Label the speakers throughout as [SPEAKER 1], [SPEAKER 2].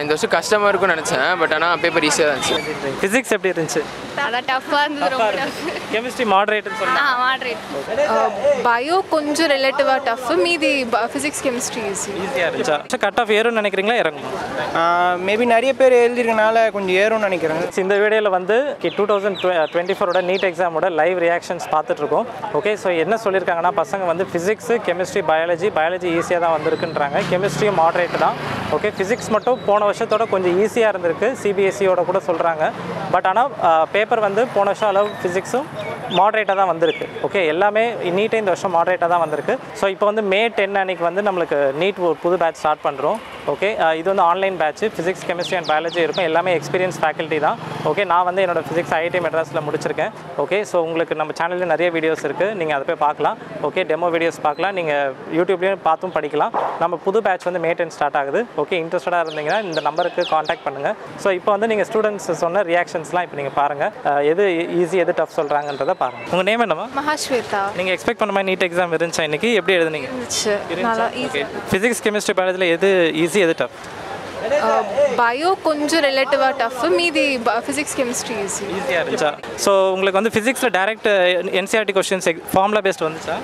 [SPEAKER 1] இந்த வருஷம் கஷ்டமாக இருக்கும்னு நினச்சேன் பட் ஆனால் பேப்பர் ஈஸியாக இருந்துச்சு.
[SPEAKER 2] ஃபிசிக்ஸ் எப்படி இருந்துச்சு?
[SPEAKER 3] அதான் டஃப்பாக இருந்தது
[SPEAKER 2] கெமிஸ்ட்ரி மாடரேட்னு
[SPEAKER 3] ஆ மாட்ரேட்
[SPEAKER 4] பயோ கொஞ்சம் ரிலேட்டிவாக டஃப் மீதி ஃபிசிக்ஸ் கெமிஸ்ட்ரி ஈஸி
[SPEAKER 2] ஈஸியாக இருந்துச்சா? கட் ஆஃப் ஏறும்னு நினைக்கிறீங்களா இறங்குமா
[SPEAKER 5] மேபி நிறைய பேர் எழுதிருக்கனால கொஞ்சம் ஏறும்னு நினைக்கிறேன்.
[SPEAKER 2] இந்த வீடியோவில் வந்து டூ தௌசண்ட் டுவெண்ட்டி ஃபோரோட நீட் எக்ஸாமோட லைவ் ரியாக்ஷன்ஸ் பார்த்துட்ருக்கோம். ஓகே ஸோ என்ன சொல்லியிருக்காங்கன்னா பசங்க வந்து ஃபிசிக்ஸு கெமிஸ்ட்ரி பயாலஜி பயாலஜி ஈஸியாக தான் வந்திருக்குன்றாங்க. கெமிஸ்ட்ரியும் மாடரேட் தான். ஓகே ஃபிசிக்ஸ் மட்டும் போன வருஷத்தோட கொஞ்சம் ஈஸியாக இருந்திருக்கு. சிபிஎஸ்சியோட கூட சொல்கிறாங்க பட் ஆனால் பேப்பர் வந்து போன வருஷம் அளவு ஃபிசிக்ஸும் மாடரேட்டாக தான் வந்திருக்கு. ஓகே எல்லாமே நீட்டே இந்த வருஷம் மாடரேட்டாக தான் வந்திருக்கு. ஸோ இப்போ வந்து மே டென் அன்னைக்கு வந்து நம்மளுக்கு நீட் ஒரு புது பேட்ச் ஸ்டார்ட் பண்ணுறோம் ஓகே இது வந்து online batch physics chemistry and biology இருக்கும். எல்லாமே எக்ஸ்பீரியன்ஸ் ஃபேக்கல்ட்டி தான். ஓகே நான் வந்து என்னோட ஃபிசிக்ஸ் ஐஐடி மெட்ராஸில் முடிச்சிருக்கேன். ஓகே ஸோ உங்களுக்கு நம்ம சேனலில் நிறைய வீடியோஸ் இருக்குது நீங்கள் அதை போய் பார்க்கலாம். ஓகே டெமோ வீடியோஸ் பார்க்கலாம். நீங்கள் யூடியூப்லேயும் பார்த்தும் படிக்கலாம். நம்ம புது பேட்ச் வந்து மே டென் ஸ்டார்ட் ஆகுது. ஓகே இன்ட்ரெஸ்டடாக இருந்தீங்கன்னா இந்த நம்பருக்கு காண்டாக்ட் பண்ணுங்கள் ஸோ இப்போ வந்து நீங்கள் ஸ்டூடெண்ட்ஸ் சொன்ன ரியாக்ஷன்ஸ்லாம் இப்போ நீங்கள் பாருங்கள் எது ஈஸி எது டஃப் சொல்கிறாங்கன்றதை பாருங்கள் உங்கள் நேம் என்னம்மா?
[SPEAKER 4] மகாஸ்வேதா.
[SPEAKER 2] நீங்கள் எக்ஸ்பெக்ட் பண்ண மாதிரி நீட் எக்ஸாம் இருந்துச்சா இன்னைக்கு? எப்படி எழுதுனீங்க? ஃபிசிக்ஸ் கெமிஸ்ட்ரி பயாலஜியில் எது ஈஸி எது டஃப்
[SPEAKER 4] பயோ கொஞ்சம் ரிலேட்டிவாக டஃப் மீதி ஃபிசிக்ஸ் கெமிஸ்ட்ரி ஈஸி
[SPEAKER 2] ஈஸியாக இருந்துச்சா? ஸோ உங்களுக்கு வந்து ஃபிசிக்ஸில் direct NCERT questions formula based வந்துச்சா?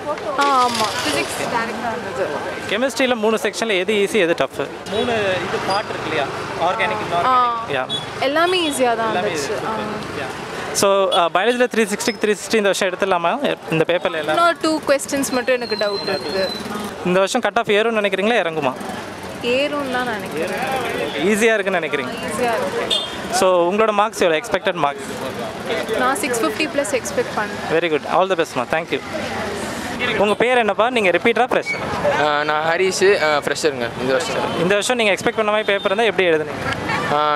[SPEAKER 4] ஆ ஆமாம் ஃபிசிக்ஸ் டேரெக்டாக இருந்தது.
[SPEAKER 2] கெமிஸ்ட்ரியில் மூணு செக்ஷனில் எது ஈஸி எது டஃப் மூணு இது பார்ட் இருக்கு இல்லையா? ஆர்கானிக்
[SPEAKER 4] எல்லாமே ஈஸியாக தான் இருந்துச்சு.
[SPEAKER 2] ஸோ பயாலஜியில் த்ரீ சிக்ஸ்டிக்கு த்ரீ சிக்ஸ்டி இந்த வருஷம் எடுத்துடலாமா? இந்த பேப்பரில் எல்லாம்?
[SPEAKER 4] டூ கொஸ்டின்ஸ் மட்டும் எனக்கு டவுட் இருக்குது
[SPEAKER 2] இந்த வருஷம் கட் ஆஃப் ஏறும்னு நினைக்கிறீங்களா? இறங்குமா?
[SPEAKER 4] ஏறும் தான் நினைக்கிறேன்.
[SPEAKER 2] ஈஸியாக இருக்குன்னு நினைக்கிறீங்க?
[SPEAKER 4] ஈஸியாக இருக்கும்
[SPEAKER 2] ஸோ உங்களோட மார்க்ஸ் எவ்வளோ எக்ஸ்பெக்டட் மார்க்ஸ்
[SPEAKER 4] நான் சிக்ஸ் ஃபிஃப்டி ப்ளஸ் எக்ஸ்பெக்ட் பண்ணேன்
[SPEAKER 2] வெரி குட் ஆல் த பெஸ்ட்மா தேங்க்யூ உங்கள் பேர் என்னப்பா? நீங்கள் ரிப்பீட்டராக ஃப்ரெஷ்
[SPEAKER 1] நான் ஹரிஷ் ஃப்ரெஷருங்க இந்த வருஷம்.
[SPEAKER 2] இந்த வருஷம் நீங்கள் எக்ஸ்பெக்ட் பண்ண மாதிரி பேப்பர் இருந்தால் எப்படி எழுதுனீங்க?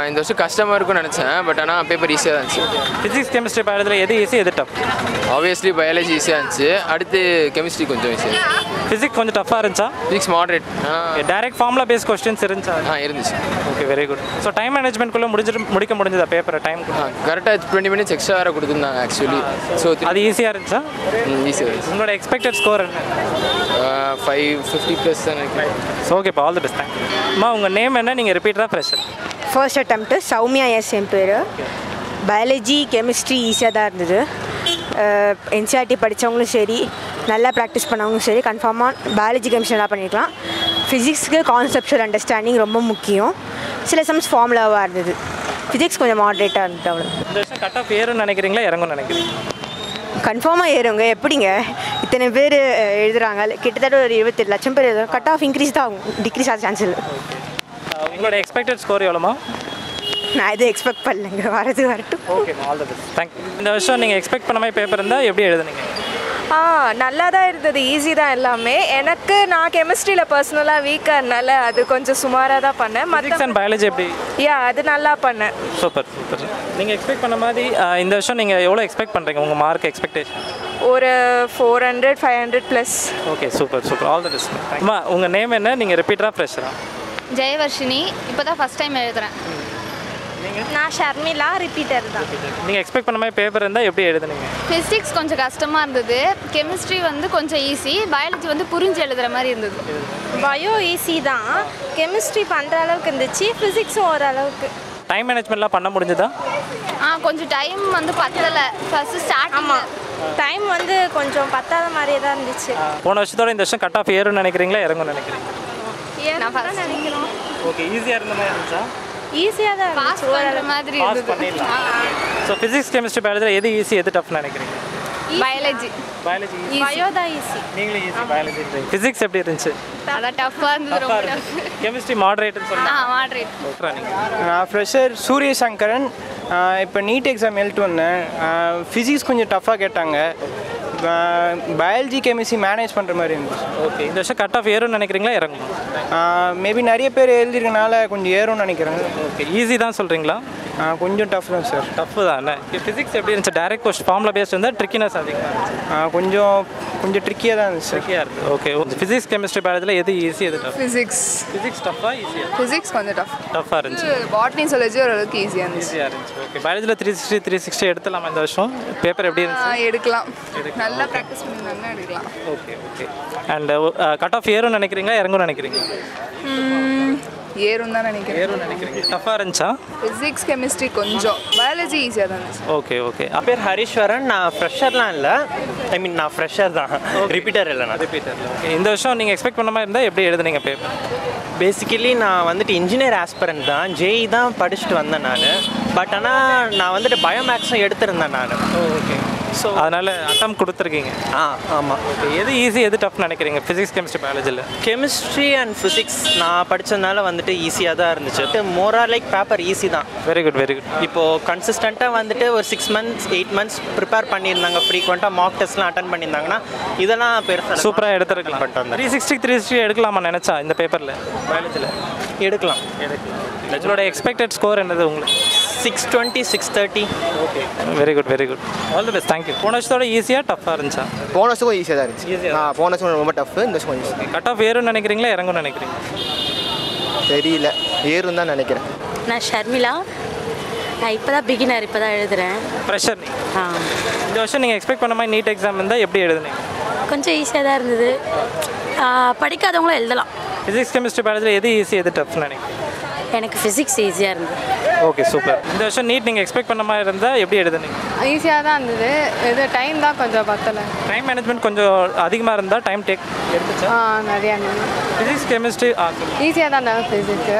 [SPEAKER 1] இந்த வருஷம் கஷ்டமாக இருக்கும்னு நினச்சேன் பட் ஆனால் பேப்பர் ஈஸியாக தான் இருந்துச்சு.
[SPEAKER 2] ஃபிசிக்ஸ் கெமிஸ்ட்ரி பயாலஜியில் எது ஈஸி எது டஃப்
[SPEAKER 1] ஆப்வியஸ்லி பயாலஜி ஈஸியாக இருந்துச்சு. அடுத்து கெமிஸ்ட்ரி கொஞ்சம் ஈஸியாக
[SPEAKER 2] ஃபிசிக்ஸ் கொஞ்சம் டஃப்பாக இருந்துச்சா?
[SPEAKER 1] Physics moderate
[SPEAKER 2] direct formula base questions இருந்துச்சா?
[SPEAKER 1] ஆ இருந்துச்சு.
[SPEAKER 2] Okay very good so time மேனேஜ்மெண்ட்குள்ளே முடிஞ்சிட்டு முடிக்க முடிஞ்சதா பேப்பரை டைம்
[SPEAKER 1] கரெக்டாக டுவெண்ட்டி மினிட்ஸ் எக்ஸ்ட்ரா வேறு கொடுத்துருந்தாங்க ஆக்சுவலி ஸோ
[SPEAKER 2] அது ஈஸியாக இருந்துச்சா?
[SPEAKER 1] ஈஸியாக இருந்துச்சு.
[SPEAKER 2] உங்களோட எக்ஸ்பெக்டட் ஸ்கோர் என்ன?
[SPEAKER 1] ஃபைவ் ஃபிஃப்டி ப்ளஸ் தான்
[SPEAKER 2] ஓகேப்பா ஆல் தி பெஸ்ட் தேங்க் அம்மா உங்கள் நேம் என்ன? நீங்கள் ரிப்பீட்டராக fresher
[SPEAKER 6] first attempt Soumya S என் பேர். பயாலஜி கெமிஸ்ட்ரி ஈஸியாக தான் இருந்தது. என்சிஆர்டி படித்தவங்களும் சரி நல்லா ப்ராக்டிஸ் பண்ணவங்களும் சரி கன்ஃபார்மாக பயாலஜி கெமிஸ்ட்ரி நல்லா பண்ணியிருக்கலாம் ஃபிசிக்ஸ்க்கு கான்செப்ஷுவல் அண்டர்ஸ்டாண்டிங் ரொம்ப முக்கியம். சில சம்ஸ் ஃபார்முலாவாக இருந்தது. ஃபிசிக்ஸ் கொஞ்சம் மாடரேட்டாக இருந்தது அவ்வளோ
[SPEAKER 2] இந்த வருஷம் கட் ஆஃப் ஏறும்னு நினைக்கிறீங்களா இறங்கும்னு நினைக்கிறீங்க
[SPEAKER 6] கன்ஃபார்மாக ஏறுங்க எப்படிங்க? இத்தனை பேர் எழுதுறாங்க. கிட்டத்தட்ட ஒரு இருபத்தெட்டு லட்சம் பேர் எழுதுறாங்க. கட் ஆஃப் இன்க்ரீஸ் தான் ஆகும். டிக்ரீஸ் ஆக சான்ஸ் இல்லை
[SPEAKER 2] உங்களோட எக்ஸ்பெக்டட் ஸ்கோர் எவ்வளோமா
[SPEAKER 6] நான் எதுவும் எக்ஸ்பெக்ட் பண்ணலைங்க. வரது வரட்டும்.
[SPEAKER 2] Okay all the best thank இந்த வருஷம் நீங்கள் எக்ஸ்பெக்ட் பண்ண மாதிரி பேப்பர் இருந்தால் எப்படி எழுதுனீங்க?
[SPEAKER 7] ஆ நல்லா தான் இருந்தது ஈஸி தான் எல்லாமே. எனக்கு நான் கெமிஸ்ட்ரியில் பர்சனலாக வீக்காக இருந்தனால அது கொஞ்சம் சுமாராக தான் பண்ணேன். மற்ற
[SPEAKER 2] அண்ட் பயாலஜி எப்படி?
[SPEAKER 7] யா அது நல்லா பண்ணேன்.
[SPEAKER 2] சூப்பர் சூப்பர் நீங்கள் எக்ஸ்பெக்ட் பண்ண மாதிரி இந்த வருஷம் நீங்கள் எவ்வளோ எக்ஸ்பெக்ட் பண்ணுறீங்க உங்கள் மார்க் எக்ஸ்பெக்டேஷன்
[SPEAKER 7] ஒரு four hundred five hundred plus
[SPEAKER 2] okay super super all the best அம்மா உங்கள் நேம் என்ன? நீங்கள் ரிப்பீட்டராக ஃப்ரெஷரா
[SPEAKER 3] ஜெயவர்ஷினி இப்போ தான் ஃபஸ்ட் டைம் எழுதுறேன்
[SPEAKER 7] நான் ஷர்மிளா ரிப்பீட்டர் தான்.
[SPEAKER 2] நீங்கள் எக்ஸ்பெக்ட் பண்ண மாதிரி பேப்பர் இருந்தால் எப்படி எழுதுனீங்க?
[SPEAKER 3] ஃபிசிக்ஸ் கொஞ்சம் கஷ்டமாக இருந்தது. கெமிஸ்ட்ரி வந்து கொஞ்சம் ஈஸி பயாலஜி வந்து புரிஞ்சு எழுதுகிற மாதிரி இருந்தது.
[SPEAKER 7] பயோ ஈஸி தான். கெமிஸ்ட்ரி பண்ணுற அளவுக்கு இருந்துச்சு ஃபிசிக்ஸும் ஓரளவுக்கு.
[SPEAKER 2] டைம் மேனேஜ்மெண்ட்லாம் பண்ண முடிஞ்சதா?
[SPEAKER 3] ஆ கொஞ்சம் டைம் வந்து பத்தலை. ஃபஸ்ட்டு ஸ்டார்ட்
[SPEAKER 7] ஆமாம் டைம் வந்து கொஞ்சம் பத்தாத மாதிரியே தான் இருந்துச்சு.
[SPEAKER 2] போன வருஷத்தோட இந்த வருஷம் கட் ஆஃப் ஏறும்னு நினைக்கிறீங்களா? இறங்கும்னு நினைக்கிறீங்க
[SPEAKER 3] நான் first
[SPEAKER 7] நினைக்கிறோம்.
[SPEAKER 2] ஓகே ஈஸியாக இருந்த மாதிரி இருந்துச்சா?
[SPEAKER 7] ஈஸியாக தான்
[SPEAKER 3] பாஸ் மாதிரி
[SPEAKER 2] பண்ணிடலாம். ஃபிசிக்ஸ் கெமிஸ்ட்ரி பயாலஜியில் எது ஈஸி எது டஃப்னு நினைக்கிறீங்க?
[SPEAKER 3] பயாலஜி
[SPEAKER 2] பயாலஜி
[SPEAKER 7] பயோ தான் ஈஸி
[SPEAKER 2] நீங்களே ஈஸி பயாலஜி ஃபிசிக்ஸ் எப்படி இருந்துச்சு?
[SPEAKER 3] அதான் டஃப்பாக இருந்தது ரொம்ப டஃப்
[SPEAKER 2] கெமிஸ்ட்ரி மாடரேட்னு
[SPEAKER 3] ஆ
[SPEAKER 2] சொல்லலாம்
[SPEAKER 3] மாட்ரேட்
[SPEAKER 2] நீங்கள்
[SPEAKER 5] நான் ஃப்ரெஷர் சூரிய சங்கரன் இப்போ நீட் எக்ஸாம் எழுதிட்டு வந்தேன். ஃபிசிக்ஸ் கொஞ்சம் டஃப்பாக கேட்டாங்க. பயாலஜி கெமிஸ்ட்ரி மேனேஜ் பண்ணுற மாதிரி இருந்துச்சு.
[SPEAKER 2] ஓகே இந்த வருஷம் கட் ஆஃப் ஏறும்னு நினைக்கிறீங்களா? இறங்கும்
[SPEAKER 5] மேபி நிறைய பேர் எழுதிருக்கனால கொஞ்சம் ஏறும்னு நினைக்கிறேன்.
[SPEAKER 2] ஓகே ஈஸி தான் சொல்கிறீங்களா
[SPEAKER 5] கொஞ்சம் டஃப் தான் சார்
[SPEAKER 2] டஃப் தான்? என்ன ஃபிசிக்ஸ் எப்படி இருந்துச்சு? டேரக்ட் கொஸ்ட் ஃபார்முலா பேஸ்ட் இருந்தால் ட்ரிக்கினஸ் அதிகமாக
[SPEAKER 5] கொஞ்சம் கொஞ்சம் ட்ரிக்கியாக தான் இருந்துச்சு
[SPEAKER 2] ட்ரிக்கியாக இருக்குது ஓகே ஃபிசிக்ஸ் கெமிஸ்ட்ரி பயாலஜியில் எது ஈஸி எது டஃப்
[SPEAKER 4] ஃபிசிக்ஸ்
[SPEAKER 2] ஃபிசிக்ஸ் டஃப்பாக ஈஸியாக
[SPEAKER 4] ஃபிசிக்ஸ் கொஞ்சம் டஃப்
[SPEAKER 2] டஃப்பாக இருந்துச்சு.
[SPEAKER 4] பாட்னி சொல்லி ஓரளவுக்கு ஈஸியாக இருந்துச்சு.
[SPEAKER 2] ஈஸியாக இருந்துச்சு. ஓகே பயாலஜியில் த்ரீ சிக்ஸ்டி த்ரீ சிக்ஸ்டி எடுத்துலாமா இந்த வருஷம்? பேப்பர் எப்படி இருந்துச்சு?
[SPEAKER 4] எடுக்கலாம். நல்லா ப்ராக்டிஸ் பண்ணியிருந்தாங்கன்னா எடுக்கலாம்.
[SPEAKER 2] Okay okay and cut off ஏறும்னு நினைக்கிறீங்களா? இறங்கும்னு நினைக்கிறீங்க
[SPEAKER 8] ஏறும் தான் நினைக்கிறேன்.
[SPEAKER 2] ஏறும் நினைக்கிறீங்க. டஃபாக இருந்துச்சா?
[SPEAKER 8] ஃபிசிக்ஸ் கெமிஸ்ட்ரி கொஞ்சம். பயாலஜி ஈஸியாக தான் இருந்துச்சு.
[SPEAKER 2] ஓகே ஓகே
[SPEAKER 9] என் பேர் ஹரீஸ்வரன். நான் ஃப்ரெஷர்லாம் இல்லை. ஐ மீன் நான் ஃப்ரெஷர் தான். ரிப்பீட்டர் இல்லை நான்.
[SPEAKER 2] ஓகே இந்த வருஷம் நீங்கள் எக்ஸ்பெக்ட் பண்ண மாதிரி இருந்தால் எப்படி எழுதுனீங்க பேப்பர்
[SPEAKER 9] பேசிக்கலி நான் வந்துட்டு இன்ஜினியர் ஆஸ்பரண்ட் தான். ஜேஇ தான் படிச்சுட்டு வந்தேன் நான். பட் ஆனால் நான் வந்துட்டு பயோமேக்ஸும் எடுத்திருந்தேன் நான்.
[SPEAKER 2] ஓகே ஸோ அதனால் அட்டம் கொடுத்துருக்கீங்க.
[SPEAKER 9] ஆ ஆமாம்
[SPEAKER 2] ஓகே எது ஈஸி எது டஃப் நினைக்கிறீங்க? Physics chemistry பயாலஜியில்
[SPEAKER 9] chemistry and physics நான் படித்ததுனால வந்துட்டு ஈஸியாக தான் இருந்துச்சு. மோரா லைக் பேப்பர் ஈஸி தான்.
[SPEAKER 2] வெரி குட் வெரி குட்
[SPEAKER 9] இப்போது கன்சிஸ்டண்ட்டாக வந்துட்டு ஒரு six months eight months prepare பண்ணியிருந்தாங்க. ஃப்ரீக்வெண்ட்டாக மாக் டெஸ்ட்லாம் அட்டன் பண்ணியிருந்தாங்கன்னா இதெல்லாம் பெருசாக
[SPEAKER 2] சூப்பராக எடுத்துருக்கலாம்.
[SPEAKER 9] பண்ணிட்டு
[SPEAKER 2] த்ரீ சிக்ஸ்டி த்ரீ சிக்ஸ்டி எடுக்கலாமா நினச்சா இந்த பேப்பரில் பயாலஜியில்
[SPEAKER 9] எடுக்கலாம்.
[SPEAKER 2] உங்களோட எக்ஸ்பெக்டட் ஸ்கோர் என்னது உங்களுக்கு?
[SPEAKER 9] Six twenty six thirty
[SPEAKER 2] okay very good very good all the best thank you போன வருஷத்தோட ஈஸியாக டஃப்பாக இருந்துச்சா?
[SPEAKER 10] போன வருஷம் ஈஸியாக தான் இருந்துச்சு. ஆ போன வருஷம் ரொம்ப டஃப் இந்த வருஷம் கொஞ்சம். Easy.
[SPEAKER 2] கட் ஆஃப் ஏறும்னு நினைக்கிறீங்களா இறங்கும்னு நினைக்கிறீங்க
[SPEAKER 10] தெரியல. ஏறும் தான் நினைக்கிறேன்.
[SPEAKER 11] நான் ஷர்மிளா. நான் இப்போ தான் பிகினர் இப்போ தான் எழுதுகிறேன்
[SPEAKER 2] ப்ரெஷர் நீ.
[SPEAKER 11] ஆ.
[SPEAKER 2] இந்த வருஷம் நீங்கள் எக்ஸ்பெக்ட் பண்ண மாதிரி நீட் எக்ஸாம் இருந்தால் எப்படி எழுதுனீங்க?
[SPEAKER 11] கொஞ்சம் ஈஸியாக தான் இருந்தது. படிக்காதவங்களும் எழுதலாம்.
[SPEAKER 2] ஃபிசிக்ஸ் கெமிஸ்ட்ரி பயாலஜியில் எது ஈஸி எது டஃப்னு நினைக்கிறீங்க?
[SPEAKER 11] எனக்கு ஃபிசிக்ஸ் ஈஸியாக இருந்தது.
[SPEAKER 2] ஓகே சூப்பர் இந்த வருஷம் நீட் நீங்கள் எக்ஸ்பெக்ட் பண்ண மாதிரி இருந்தால் எப்படி எழுதுனீங்க?
[SPEAKER 4] ஈஸியாக தான் இருந்தது. இது டைம் தான் கொஞ்சம் பத்தலை.
[SPEAKER 2] டைம் மேனேஜ்மெண்ட் கொஞ்சம் அதிகமாக இருந்தால் டைம் டேக் எடுத்துச்சா?
[SPEAKER 4] ஆ நிறையா இருந்தது.
[SPEAKER 2] ஃபிசிக்ஸ் கெமிஸ்ட்ரி
[SPEAKER 4] ஈஸியாக தான் இருந்தது ஃபிசிக்ஸு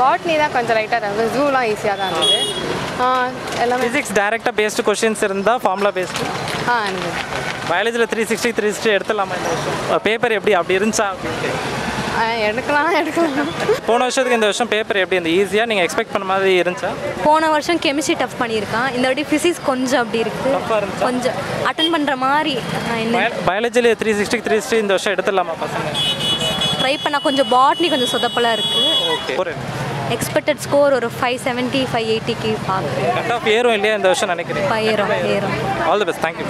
[SPEAKER 4] பாட்னி தான் கொஞ்சம் லைட்டாக இருந்தது. ஜூலாம் ஈஸியாக தான் இருந்தது. எல்லாமே
[SPEAKER 2] ஃபிசிக்ஸ் டேரெக்டாக பேஸ்டு கொஷின்ஸ் இருந்தால் ஃபார்முலா பேஸ்டு
[SPEAKER 4] ஆ இருந்தது.
[SPEAKER 2] பயாலஜியில் த்ரீ சிக்ஸ்டி த்ரீ சிக்ஸ்டி எடுத்துடலாமா இந்த வருஷம்? பேப்பர் எப்படி அப்படி இருந்துச்சா? அப்படின்ட்டு
[SPEAKER 4] எடுக்கலாம் எடுக்கலாம்.
[SPEAKER 2] போன வருஷத்துக்கு இந்த வருஷம் பேப்பர் எப்படி இந்த ஈஸியாக நீங்கள் எக்ஸ்பெக்ட் பண்ண மாதிரி இருந்துச்சா?
[SPEAKER 11] போன வருஷம் கெமிஸ்ட்ரி டஃப் பண்ணியிருக்கான். இந்த வாட்டி ஃபிசிக்ஸ் கொஞ்சம் அப்படி
[SPEAKER 2] இருந்துச்சா?
[SPEAKER 11] கொஞ்சம் அட்டன் பண்ணுற மாதிரி என்ன?
[SPEAKER 2] பயாலஜியில் த்ரீ சிக்ஸ்டி த்ரீ சிக்ஸ்டி இந்த வருஷம் எடுத்துடலாமா பசங்க?
[SPEAKER 11] ட்ரை பண்ணால் கொஞ்சம் பாட்னி கொஞ்சம் சொதப்பலாக இருக்குது
[SPEAKER 2] ஓகே
[SPEAKER 11] எக்ஸ்பெக்டட் ஸ்கோர் ஒரு ஃபைவ் செவன்ட்டி ஃபைவ் எயிட்டிக்கு பார்க்குறேன்
[SPEAKER 2] ஏறும் இல்லையா இந்த வருஷம் நினைக்கிறேன்
[SPEAKER 11] ஏறும் ஏறும்.
[SPEAKER 2] All the best thank you